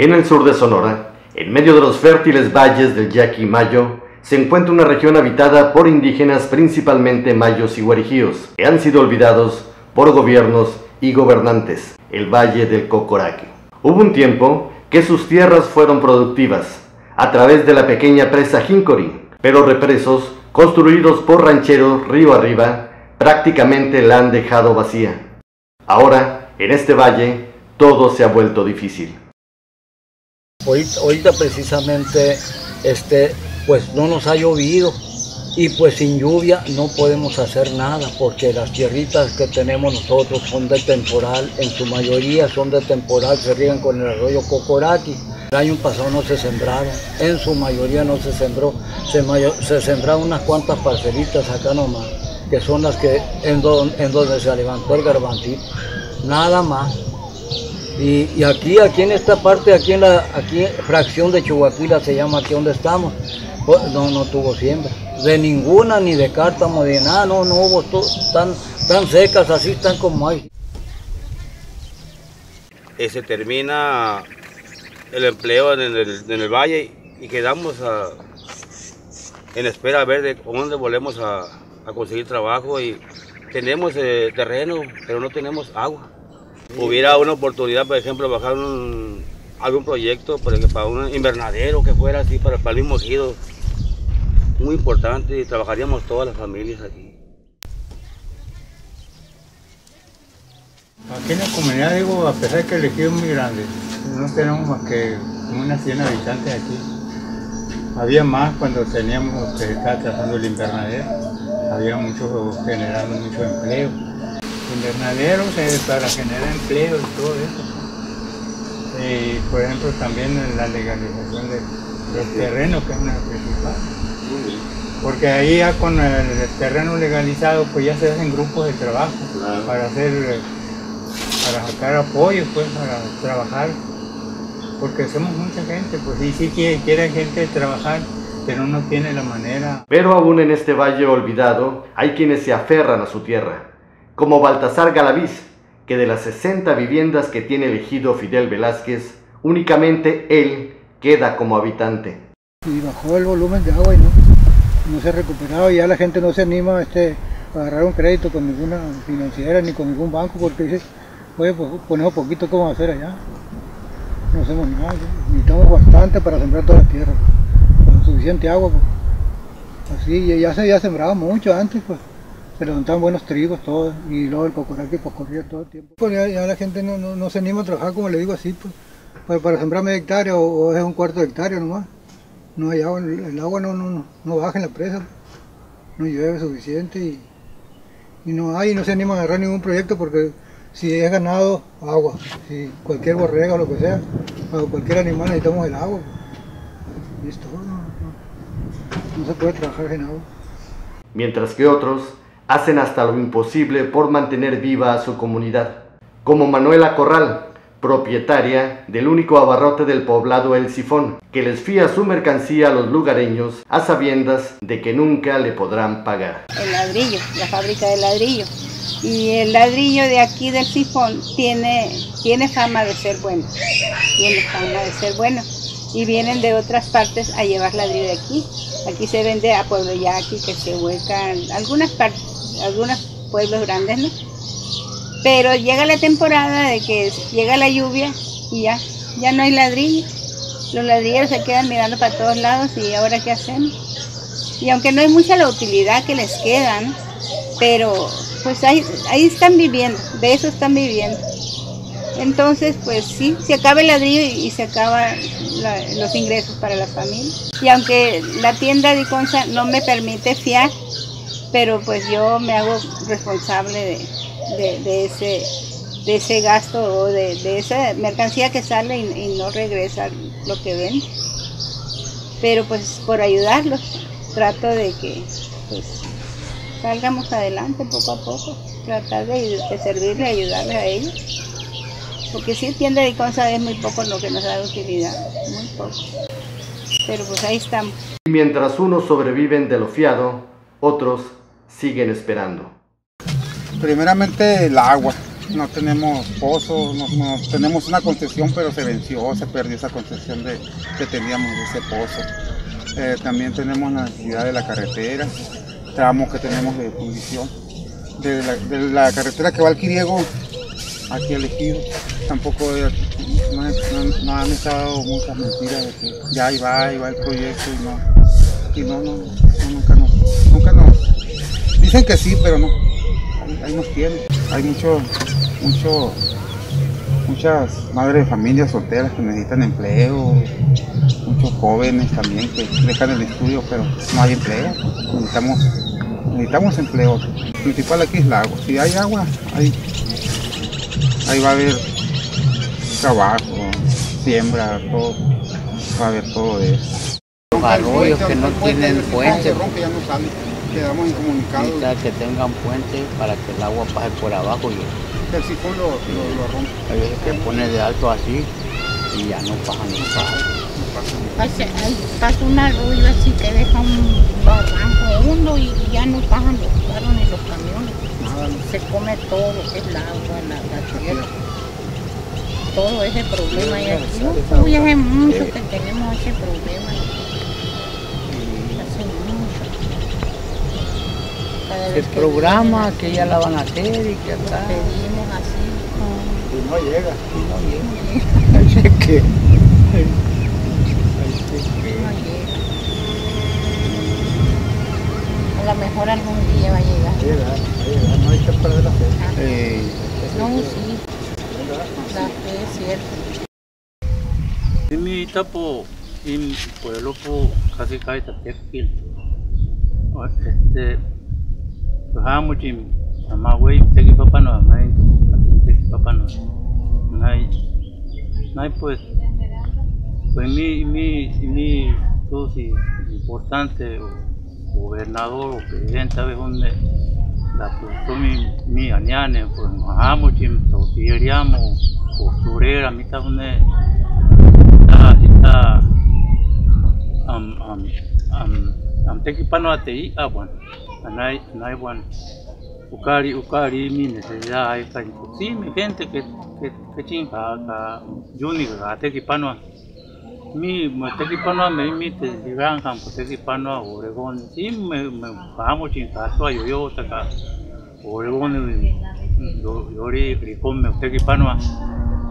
En el sur de Sonora, en medio de los fértiles valles del Yaqui Mayo, se encuentra una región habitada por indígenas principalmente mayos y guarijíos, que han sido olvidados por gobiernos y gobernantes, el Valle del Cocoraqui. Hubo un tiempo que sus tierras fueron productivas, a través de la pequeña presa Jincori, pero represos, construidos por rancheros río arriba, prácticamente la han dejado vacía. Ahora, en este valle, todo se ha vuelto difícil. Ahorita, precisamente este, pues no nos ha llovido y pues sin lluvia no podemos hacer nada porque las tierritas que tenemos nosotros son de temporal, en su mayoría son de temporal, se riegan con el arroyo Cocorati. El año pasado no se sembraron, en su mayoría no se sembró, se, se sembraron unas cuantas parcelitas acá nomás, que son las que en, en donde se levantó el garbantito, nada más. Y, aquí, aquí en esta parte, aquí en la aquí, fracción de Chihuahua se llama aquí donde estamos, pues, no, no tuvo siembra. De ninguna, ni de cártamo, de nada, no, no hubo, tan, tan secas, así están como hay. Eh, se termina el empleo en el, en el valle y quedamos en espera a ver de dónde volvemos a, a conseguir trabajo y tenemos eh, terreno, pero no tenemos agua hubiera una oportunidad, por ejemplo, bajar un, algún proyecto por ejemplo, para un invernadero que fuera así, para, el mismo ejido, muy importante y trabajaríamos todas las familias aquí. Aquí en la comunidad, digo, a pesar de que el ejido es muy grande, no tenemos más que unas 100 habitantes aquí. Había más cuando teníamos, que estaba trazando el invernadero, había mucho, generando mucho empleo invernaderos para generar empleo y todo eso. Y por ejemplo también la legalización de, del terreno, que es una principal. Porque ahí ya con el terreno legalizado pues ya se hacen grupos de trabajo para hacer, para sacar apoyo pues para trabajar. Porque somos mucha gente, pues y sí quiere, quiere gente trabajar, pero no tiene la manera. Pero aún en este valle olvidado hay quienes se aferran a su tierra como Baltasar Galaviz, que de las 60 viviendas que tiene elegido Fidel Velázquez, únicamente él queda como habitante. Y bajó el volumen de agua y no, no se y ya la gente no se anima este, a agarrar un crédito con ninguna financiera ni con ningún banco porque dice, oye, pues ponemos poquito, ¿cómo hacer allá? No hacemos nada, necesitamos bastante para sembrar toda la tierra, con suficiente agua. Pues. Así, ya se había sembrado mucho antes, pues se levantaban buenos trigos, todos, y luego el cocoraqui pues corría todo el tiempo. Pues ya, la gente no, no, se anima a trabajar, como le digo así, pues, para, para sembrar media hectárea o, es un cuarto de hectárea nomás. No hay agua, el, agua no, no, no, baja en la presa, no llueve suficiente y, y no hay, no se anima a agarrar ningún proyecto porque si es ganado, agua. Si cualquier borrega o lo que sea, o cualquier animal necesitamos el agua. Y esto no, no, no se puede trabajar sin agua. Mientras que otros hacen hasta lo imposible por mantener viva a su comunidad, como Manuela Corral, propietaria del único abarrote del poblado El Sifón, que les fía su mercancía a los lugareños a sabiendas de que nunca le podrán pagar. El ladrillo, la fábrica de ladrillo. Y el ladrillo de aquí del Sifón tiene, tiene fama de ser bueno, tiene fama de ser bueno. Y vienen de otras partes a llevar ladrillo de aquí. Aquí se vende a Pueblo Yaqui, que se vuelcan algunas partes algunos pueblos grandes, ¿no? Pero llega la temporada de que llega la lluvia y ya, ya no hay ladrillo. Los ladrilleros se quedan mirando para todos lados y ahora qué hacemos. Y aunque no hay mucha la utilidad que les quedan, pero pues ahí, ahí están viviendo, de eso están viviendo. Entonces, pues sí, se acaba el ladrillo y, se acaban los ingresos para la familia. Y aunque la tienda de Iconza no me permite fiar, pero pues yo me hago responsable de, ese, de ese gasto o de, esa mercancía que sale y, no regresa lo que ven. Pero pues por ayudarlos, trato de que pues, salgamos adelante poco a poco, tratar de, servirle, ayudarle a ellos. Porque si tienda de cosas es muy poco lo que nos da utilidad, muy poco. Pero pues ahí estamos. Mientras unos sobreviven de lo fiado, otros siguen esperando. Primeramente el agua. no tenemos pozos, tenemos una concesión pero se venció, se perdió esa concesión de, que teníamos de ese pozo. Eh, también tenemos la necesidad de la carretera, tramos que tenemos de fundición. De la, carretera que va al Quiriego, aquí elegido, tampoco eh, no han estado muchas mentiras de que ya ahí va, ahí va el proyecto y no, y no, no, no, nunca nos, nunca nos, dicen que sí, pero no, ahí, ahí nos tienen. Hay mucho, mucho, muchas madres de familias solteras que necesitan empleo, muchos jóvenes también que dejan el estudio, pero no hay empleo. Necesitamos, necesitamos empleo. Lo principal aquí es el agua. Si hay agua, ahí, ahí va a haber trabajo, siembra, todo, va a haber todo eso. Arroyos que no tienen puente, quedamos incomunicados. necesita que tengan puente para que el agua pase por abajo y El sifón lo, lo, lo rompe. hay veces que pone de alto así y ya no pasa ni pasa. Pasa, un arroyo así que deja un barranco hondo y ya no pasan los carros ni los camiones. Se come todo lo que es el agua, la, la tierra. Todo ese problema hay aquí. Uy, hace mucho que tenemos ese problema. Hace mucho. Que programa que ya la van a hacer y que acá pedimos así. Y no llega. y no llega. Así que llega. A lo mejor algún día va a llegar. no hay que perder la fe. eh, No, sí. La fe es cierta. Imi tapo im pueblo po casi cae tatekil. Este pues amo chim ama güey teki papá no ama teki papá no. Nai nai pues pues mi mi mi todo si importante gobernador o presidente veces donde la pues mi mi añane pues amo chim totiriamo costurera mi ta donde ita ita am am am am teki pano atei abuan anai anai buan ukari ukari mi necesidad hay ka sí mi gente que que que chinga ka juni ka teki pano mi me teki pano me mi te digan teki pano Oregon sí me me vamos chinga so yo yo ta ka Oregon yo yori ricom me teki pano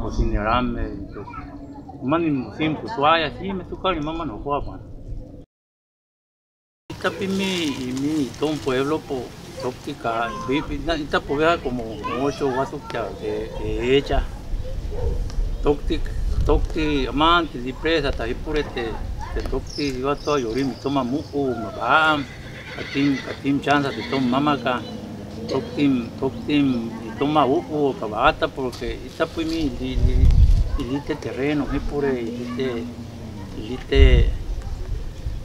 cocinerame mani musim kutuaya si me tukari mama no kwa pan Itapi mi mi todo un pueblo po tóxica ita povea como ocho que de, de ella tóxic tóxic amante de presa ta pure te te tóxic iba todo yori mi toma muku ma ba katim katim chance de toma mama ka tóxic y toma uku ka bata porque ita pues mi li, ilite terreno, mi pure ilite ilite eh,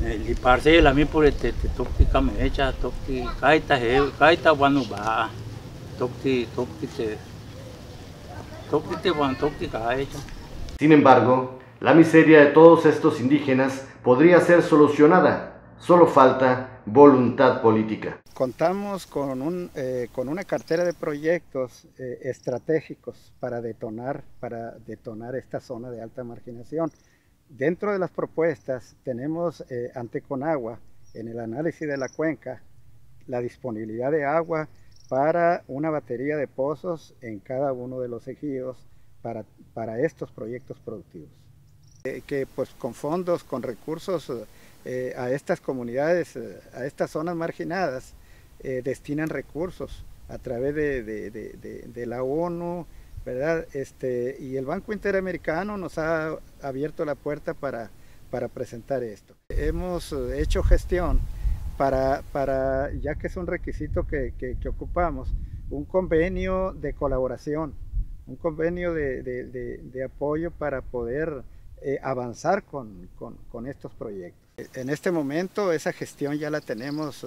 li parcela mi pure te te tokti kame hecha tokti kaita he kaita wanu ba tokti tokti te tokti te wan tokti ka hecha Sin embargo, la miseria de todos estos indígenas podría ser solucionada, solo falta voluntad política. Contamos con, un, eh, con una cartera de proyectos eh, estratégicos para detonar, para detonar esta zona de alta marginación. Dentro de las propuestas tenemos eh, ante Conagua, en el análisis de la cuenca, la disponibilidad de agua para una batería de pozos en cada uno de los ejidos para, para estos proyectos productivos. Eh, que pues con fondos, con recursos eh, a estas comunidades, eh, a estas zonas marginadas, destinan recursos a través de, de, de la ONU, ¿verdad? Este, y el Banco Interamericano nos ha abierto la puerta para, para presentar esto. Hemos eh, hecho gestión para, para, ya que es un requisito que, que, ocupamos, un convenio de colaboración, un convenio de, de apoyo para poder eh, avanzar con, con, con, estos proyectos. En este momento esa gestión ya la tenemos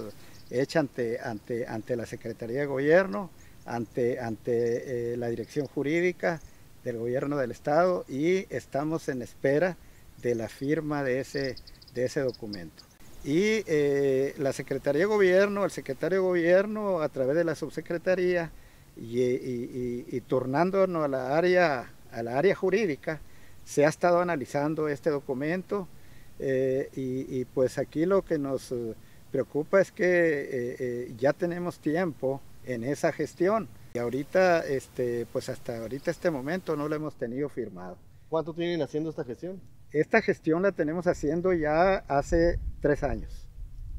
hecha ante, ante, ante la Secretaría de Gobierno, ante, ante eh, la Dirección Jurídica del Gobierno del Estado y estamos en espera de la firma de ese, de ese documento. Y eh, la Secretaría de Gobierno, el Secretario de Gobierno a través de la Subsecretaría y, y, y, y turnándonos a la, área, a la área jurídica, se ha estado analizando este documento eh, y, pues aquí lo que nos preocupa es que ya tenemos tiempo en esa gestión y ahorita, este, pues hasta ahorita este momento no lo hemos tenido firmado. ¿Cuánto tienen haciendo esta gestión? Esta gestión la tenemos haciendo ya hace tres años.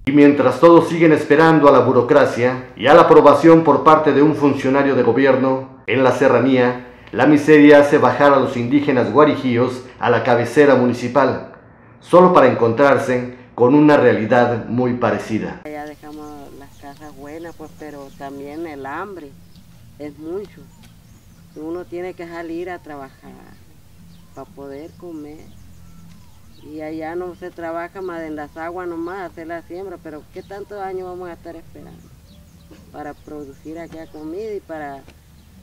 Y mientras todos siguen esperando a la burocracia y a la aprobación por parte de un funcionario de gobierno, en la serranía, la miseria hace bajar a los indígenas guarijíos a la cabecera municipal, solo para encontrarse con una realidad muy parecida. Ya dejamos las casas buenas, pues, también el hambre es mucho. Uno tiene que salir a trabajar para poder comer. Y allá no se trabaja más en las aguas nomás, hacer la siembra, pero ¿qué tantos años vamos a estar esperando para producir aquella comida y para,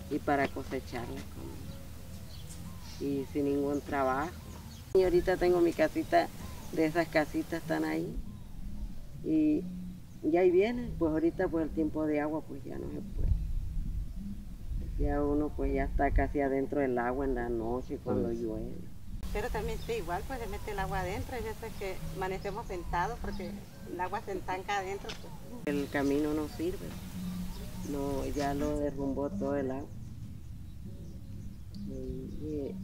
y para cosechar la comida? Y sin ningún trabajo. Y ahorita tengo mi casita, de esas casitas están ahí. Y, y ahí vienen, pues ahorita pues el tiempo de agua pues ya no se puede. Ya uno pues ya está casi adentro del agua en la noche cuando Pues. llueve. Pero también sí, igual pues se mete el agua adentro, hay veces que amanecemos sentados porque el agua se estanca adentro. pues. El camino no sirve. No, ya lo derrumbó todo el agua. Y, y-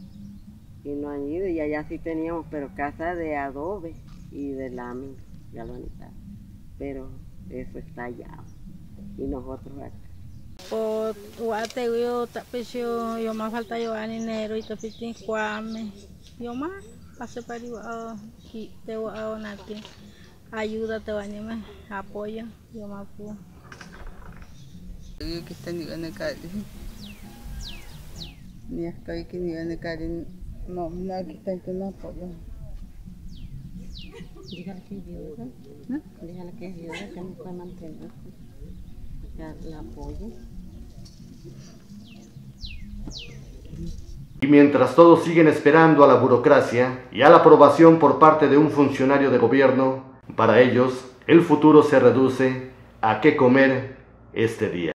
y no han ido, y allá sí teníamos, pero casa de adobe y de lámina, ya lo han quitado. Pero eso está allá. Y nosotros acá. po wate yo tapesyo yo más falta yo aninero y tapitin kwame yo más pase para yo ki te wa nati ayuda te va me apoyo yo más pu Yo que está ni gana cari. Ni estoy que ni gana cari. No, no aquí está que no apoyo. Dígale que es viuda, dígale que es viuda, que mantener. Que la apoye. Y mientras todos siguen esperando a la burocracia y a la aprobación por parte de un funcionario de gobierno, para ellos el futuro se reduce a qué comer este día.